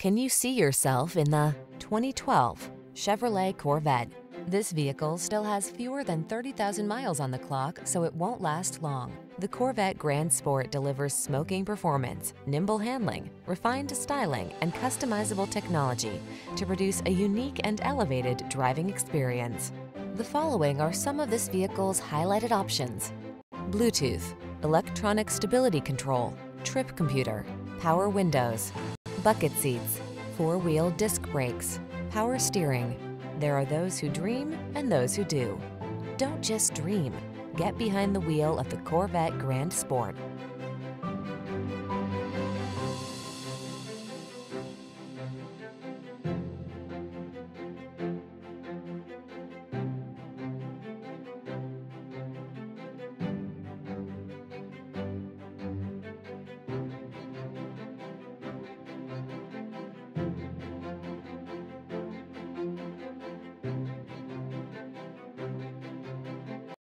Can you see yourself in the 2012 Chevrolet Corvette? This vehicle still has fewer than 30,000 miles on the clock, so it won't last long. The Corvette Grand Sport delivers smoking performance, nimble handling, refined styling, and customizable technology to produce a unique and elevated driving experience. The following are some of this vehicle's highlighted options. Bluetooth, electronic stability control, trip computer, power windows, bucket seats, four-wheel disc brakes, power steering. There are those who dream and those who do. Don't just dream. Get behind the wheel of the Corvette Grand Sport.